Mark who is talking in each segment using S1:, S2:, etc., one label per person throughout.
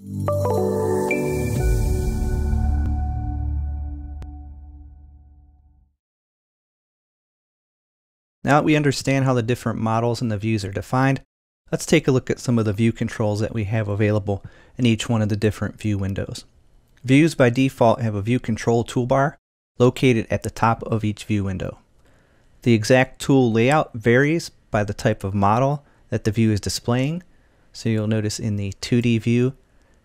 S1: Now that we understand how the different models and the views are defined, let's take a look at some of the view controls that we have available in each one of the different view windows. Views by default have a view control toolbar located at the top of each view window. The exact tool layout varies by the type of model that the view is displaying. So you'll notice in the 2D view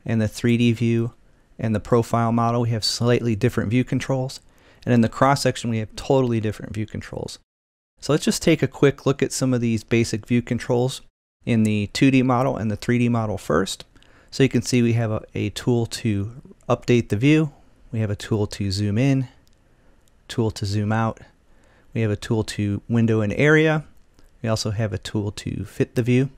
S1: and the 3D view and the profile model we have slightly different view controls. And in the cross section we have totally different view controls. So let's just take a quick look at some of these basic view controls in the 2D model and the 3D model first. So you can see we have a, a tool to update the view. We have a tool to zoom in, tool to zoom out. We have a tool to window an area. We also have a tool to fit the view,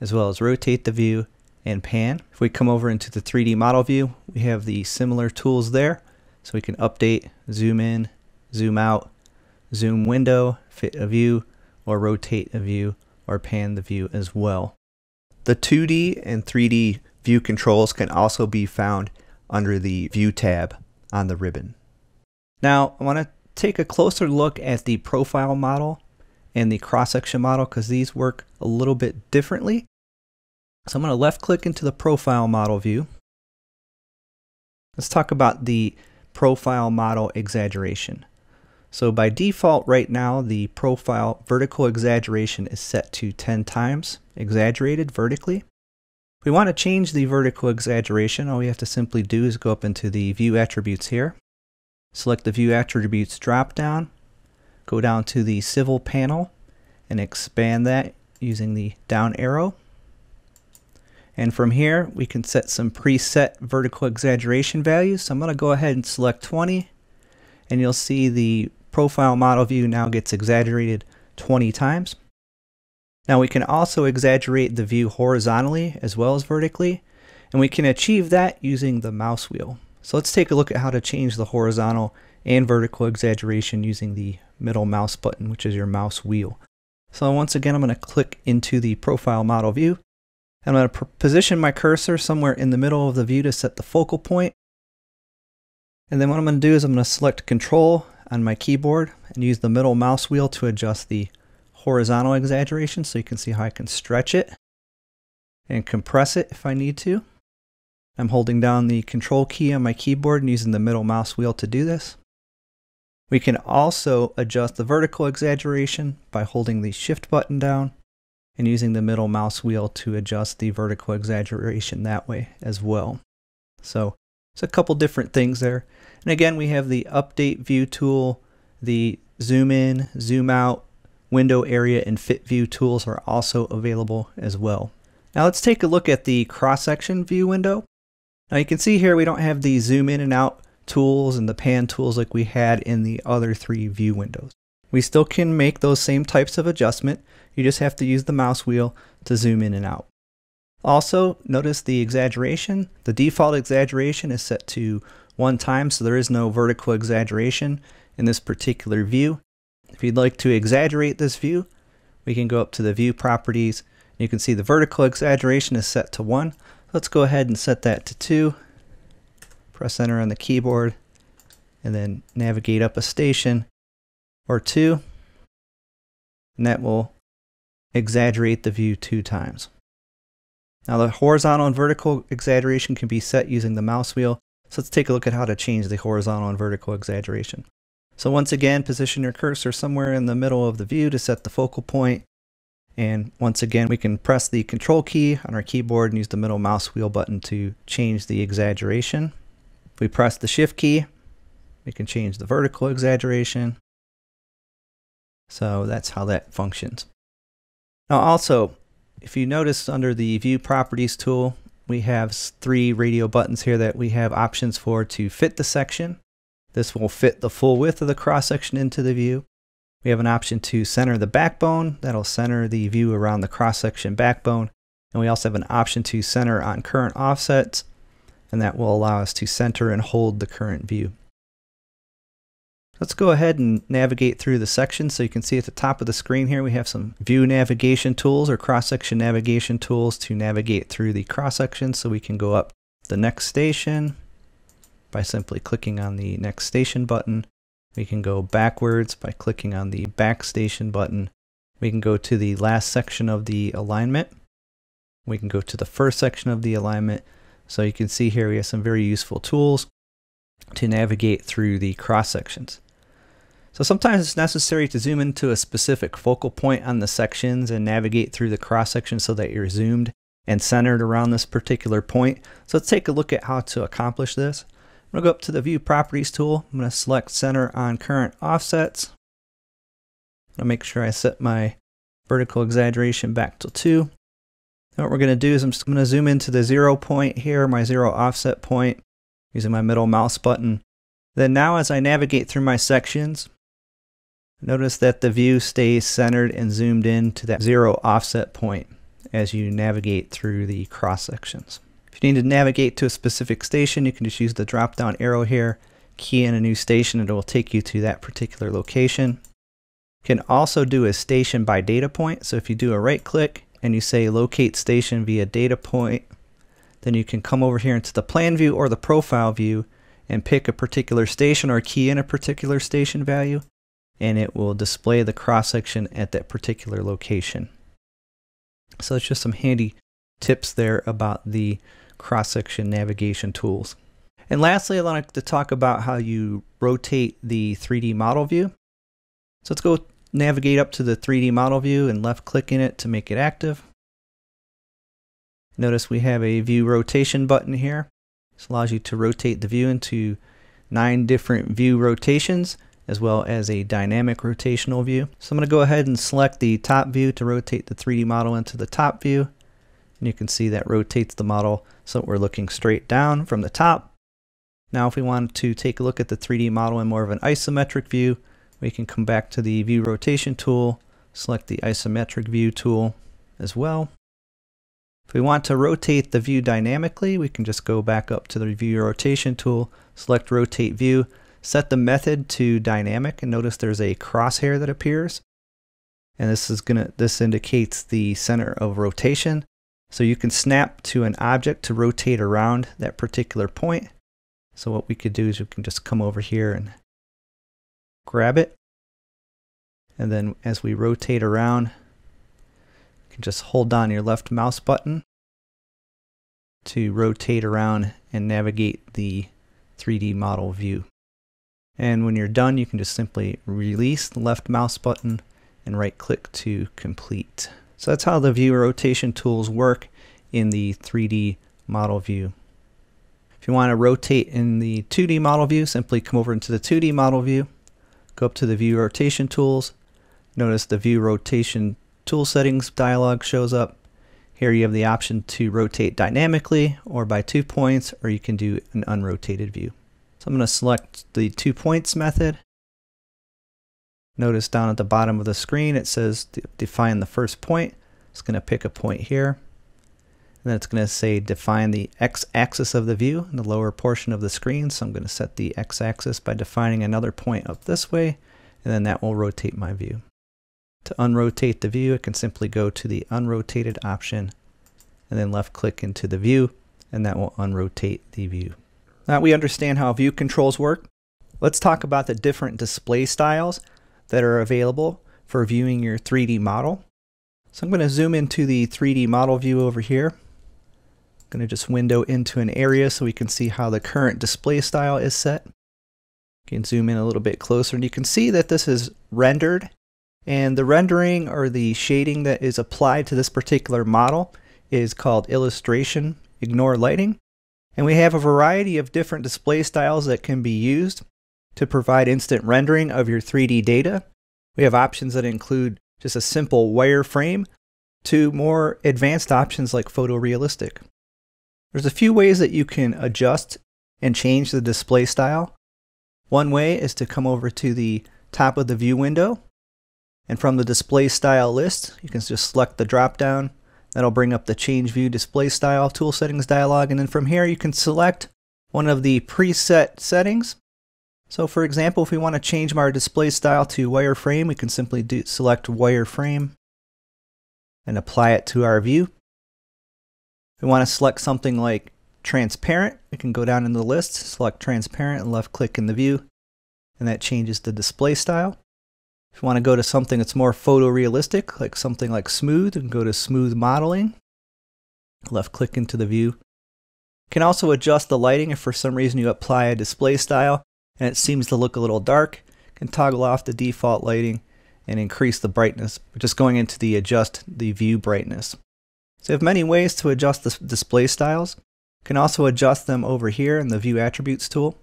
S1: as well as rotate the view and pan. If we come over into the 3D model view, we have the similar tools there. So we can update, zoom in, zoom out, zoom window, fit a view, or rotate a view, or pan the view as well. The 2D and 3D view controls can also be found under the View tab on the ribbon. Now, I want to take a closer look at the profile model and the cross-section model because these work a little bit differently. So I'm going to left click into the profile model view. Let's talk about the profile model exaggeration. So by default right now, the profile vertical exaggeration is set to 10 times exaggerated vertically. If we want to change the vertical exaggeration, all we have to simply do is go up into the view attributes here, select the view attributes drop down, go down to the civil panel and expand that using the down arrow. And from here, we can set some preset vertical exaggeration values. So I'm going to go ahead and select 20 and you'll see the profile model view now gets exaggerated 20 times. Now we can also exaggerate the view horizontally as well as vertically, and we can achieve that using the mouse wheel. So let's take a look at how to change the horizontal and vertical exaggeration using the middle mouse button, which is your mouse wheel. So once again, I'm going to click into the profile model view. I'm going to position my cursor somewhere in the middle of the view to set the focal point. And then what I'm going to do is I'm going to select control on my keyboard and use the middle mouse wheel to adjust the horizontal exaggeration so you can see how I can stretch it and compress it if I need to. I'm holding down the control key on my keyboard and using the middle mouse wheel to do this. We can also adjust the vertical exaggeration by holding the shift button down and using the middle mouse wheel to adjust the vertical exaggeration that way as well. So it's a couple different things there. And again, we have the update view tool, the zoom in, zoom out, window area, and fit view tools are also available as well. Now let's take a look at the cross-section view window. Now you can see here we don't have the zoom in and out tools and the pan tools like we had in the other three view windows. We still can make those same types of adjustment. You just have to use the mouse wheel to zoom in and out. Also, notice the exaggeration. The default exaggeration is set to one time, so there is no vertical exaggeration in this particular view. If you'd like to exaggerate this view, we can go up to the view properties. You can see the vertical exaggeration is set to 1. Let's go ahead and set that to 2. Press enter on the keyboard and then navigate up a station or 2. And that will exaggerate the view two times. Now the horizontal and vertical exaggeration can be set using the mouse wheel. So let's take a look at how to change the horizontal and vertical exaggeration. So once again, position your cursor somewhere in the middle of the view to set the focal point. And once again, we can press the control key on our keyboard and use the middle mouse wheel button to change the exaggeration. If we press the shift key, we can change the vertical exaggeration. So that's how that functions. Now also, if you notice under the view properties tool, we have three radio buttons here that we have options for to fit the section. This will fit the full width of the cross section into the view. We have an option to center the backbone. That'll center the view around the cross section backbone. And we also have an option to center on current offsets. And that will allow us to center and hold the current view. Let's go ahead and navigate through the section. So you can see at the top of the screen here, we have some view navigation tools or cross-section navigation tools to navigate through the cross-section. So we can go up the next station by simply clicking on the next station button. We can go backwards by clicking on the back station button. We can go to the last section of the alignment. We can go to the first section of the alignment. So you can see here we have some very useful tools to navigate through the cross sections. So sometimes it's necessary to zoom into a specific focal point on the sections and navigate through the cross section so that you're zoomed and centered around this particular point. So let's take a look at how to accomplish this. I'm to go up to the View Properties tool. I'm to select Center on Current Offsets. I'll make sure I set my vertical exaggeration back to 2. And what we're going to do is I'm just going to zoom into the zero point here, my zero offset point, using my middle mouse button. Then now as I navigate through my sections, notice that the view stays centered and zoomed in to that zero offset point as you navigate through the cross sections. If you need to navigate to a specific station, you can just use the drop down arrow here, key in a new station, and it will take you to that particular location. You can also do a station by data point. So if you do a right click and you say locate station via data point, then you can come over here into the plan view or the profile view and pick a particular station or key in a particular station value and it will display the cross section at that particular location. So it's just some handy tips there about the cross-section navigation tools. And lastly, I'd like to talk about how you rotate the 3D model view. So let's go navigate up to the 3D model view and left click in it to make it active. Notice we have a view rotation button here. This allows you to rotate the view into nine different view rotations as well as a dynamic rotational view. So I'm going to go ahead and select the top view to rotate the 3D model into the top view. And you can see that rotates the model so we're looking straight down from the top. Now if we want to take a look at the 3D model in more of an isometric view, we can come back to the view rotation tool, select the isometric view tool as well. If we want to rotate the view dynamically, we can just go back up to the view rotation tool, select rotate view, set the method to dynamic and notice there's a crosshair that appears. And this is gonna this indicates the center of rotation. So you can snap to an object to rotate around that particular point. So what we could do is we can just come over here and grab it. And then as we rotate around, you can just hold down your left mouse button to rotate around and navigate the 3D model view. And when you're done, you can just simply release the left mouse button and right click to complete. So that's how the view rotation tools work in the 3D model view. If you want to rotate in the 2D model view, simply come over into the 2D model view, go up to the view rotation tools. Notice the view rotation tool settings dialog shows up. Here you have the option to rotate dynamically or by two points, or you can do an unrotated view. So I'm going to select the two points method Notice down at the bottom of the screen it says define the first point. It's going to pick a point here. And then it's going to say define the x-axis of the view in the lower portion of the screen. So I'm going to set the x-axis by defining another point up this way. And then that will rotate my view. To unrotate the view, it can simply go to the unrotated option and then left click into the view and that will unrotate the view. Now we understand how view controls work. Let's talk about the different display styles that are available for viewing your 3D model. So I'm going to zoom into the 3D model view over here. I'm going to just window into an area so we can see how the current display style is set. You can zoom in a little bit closer and you can see that this is rendered and the rendering or the shading that is applied to this particular model is called illustration ignore lighting. And we have a variety of different display styles that can be used to provide instant rendering of your 3D data. We have options that include just a simple wireframe to more advanced options like photorealistic. There's a few ways that you can adjust and change the display style. One way is to come over to the top of the view window and from the display style list you can just select the drop down that'll bring up the change view display style tool settings dialog and then from here you can select one of the preset settings so for example, if we want to change our display style to wireframe, we can simply do, select wireframe and apply it to our view. we want to select something like transparent, we can go down in the list, select transparent and left click in the view, and that changes the display style. If you want to go to something that's more photorealistic, like something like smooth, you can go to smooth modeling, left click into the view. You can also adjust the lighting if for some reason you apply a display style and it seems to look a little dark. You can toggle off the default lighting and increase the brightness, just going into the adjust the view brightness. So you have many ways to adjust the display styles. You can also adjust them over here in the View Attributes tool.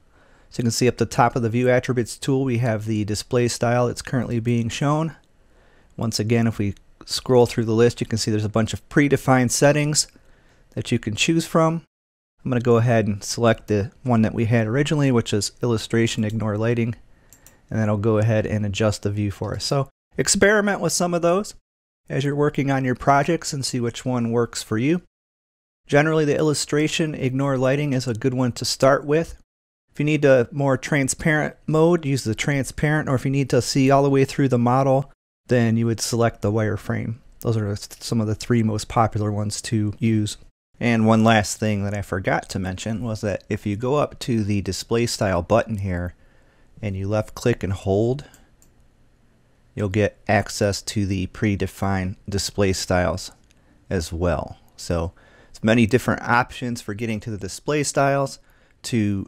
S1: So you can see up the top of the View Attributes tool we have the display style that's currently being shown. Once again, if we scroll through the list, you can see there's a bunch of predefined settings that you can choose from. I'm going to go ahead and select the one that we had originally, which is Illustration Ignore Lighting, and then I'll go ahead and adjust the view for us. So experiment with some of those as you're working on your projects and see which one works for you. Generally, the illustration ignore lighting is a good one to start with. If you need a more transparent mode, use the transparent, or if you need to see all the way through the model, then you would select the wireframe. Those are some of the three most popular ones to use. And one last thing that I forgot to mention was that if you go up to the display style button here and you left click and hold you'll get access to the predefined display styles as well. So it's many different options for getting to the display styles to